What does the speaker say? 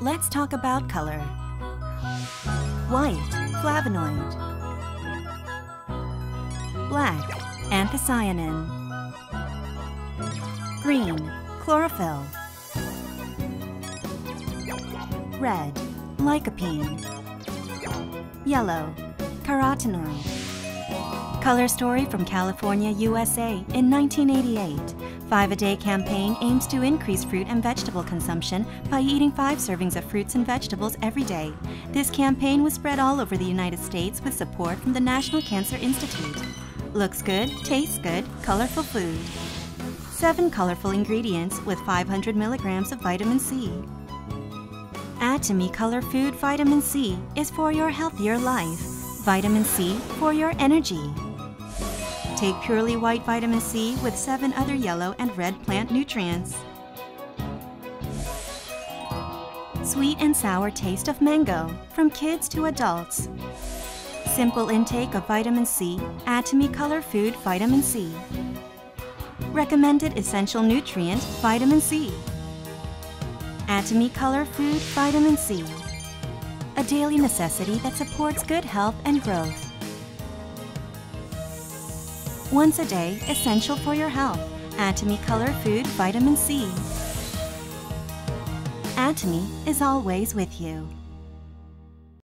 Let's talk about color. White, flavonoid. Black, anthocyanin. Green, chlorophyll. Red, lycopene. Yellow, carotenoid. Color Story from California, USA in 1988. Five a Day campaign aims to increase fruit and vegetable consumption by eating five servings of fruits and vegetables every day. This campaign was spread all over the United States with support from the National Cancer Institute. Looks good, tastes good, colorful food. Seven colorful ingredients with 500 milligrams of vitamin C. Atomy Color Food Vitamin C is for your healthier life. Vitamin C for your energy. Take purely white vitamin C with seven other yellow and red plant nutrients. Sweet and sour taste of mango, from kids to adults. Simple intake of vitamin C, Atomy Color Food Vitamin C. Recommended essential nutrient, vitamin C. Atomy Color Food Vitamin C. A daily necessity that supports good health and growth. Once a day, essential for your health. Atomy Color Food Vitamin C. Atomy is always with you.